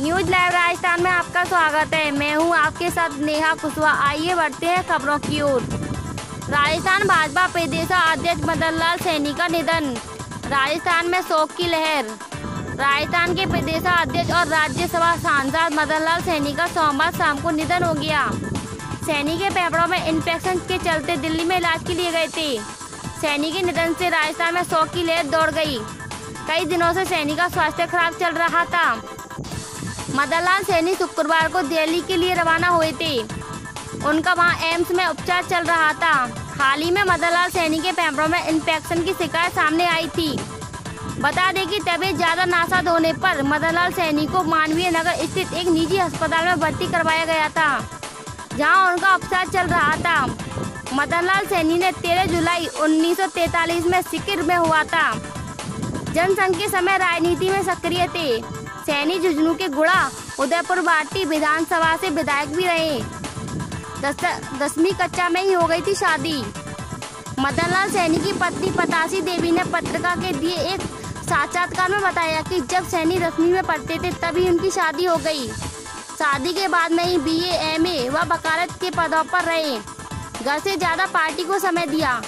News live Rajasthan में आपका स्वागत है। मैं हूँ आपके साथ नेहा कुशवाहा। आइए बढ़ते हैं खबरों की ओर। राजस्थान भाजपा प्रदेश अध्यक्ष मदन लाल सैनी का निधन। राजस्थान में शोक की लहर। राजस्थान के प्रदेश अध्यक्ष और राज्यसभा सांसद मदन लाल सैनी का सोमवार शाम को निधन हो गया। सैनी के फेफड़ों में इन्फेक्शन के चलते दिल्ली में इलाज के लिए गए थे। सैनी के निधन से राजस्थान में शोक की लहर दौड़ गई। कई दिनों से सैनी का स्वास्थ्य खराब चल रहा था। मदनलाल सैनी शुक्रवार को दिल्ली के लिए रवाना हुए थे। उनका वहाँ एम्स में उपचार चल रहा था। हाल ही में मदनलाल सैनी के फेफड़ों में इन्फेक्शन की शिकायत सामने आई थी। बता दें कि तबीयत ज़्यादा नासाद होने पर मदनलाल सैनी को मानवीय नगर स्थित एक निजी अस्पताल में भर्ती करवाया गया था, जहाँ उनका उपचार चल रहा था। मदनलाल सैनी ने 13 जुलाई 1943 में सिकिर में हुआ था। जनसंघ के समय राजनीति में सक्रिय थे। सैनी जुजनू के गुड़ा उदयपुर बाटी विधानसभा से विधायक भी रहे। दस, दसवीं कक्षा में ही हो गई थी शादी। मदनलाल सैनी की पत्नी पतासी देवी ने पत्रिका के दिए एक साक्षात्कार में बताया कि जब सैनी दसवीं में पढ़ते थे तभी उनकी शादी हो गई। शादी के बाद में ही एम ए व वकालत के पदों पर रहे। घर से ज़्यादा पार्टी को समय दिया।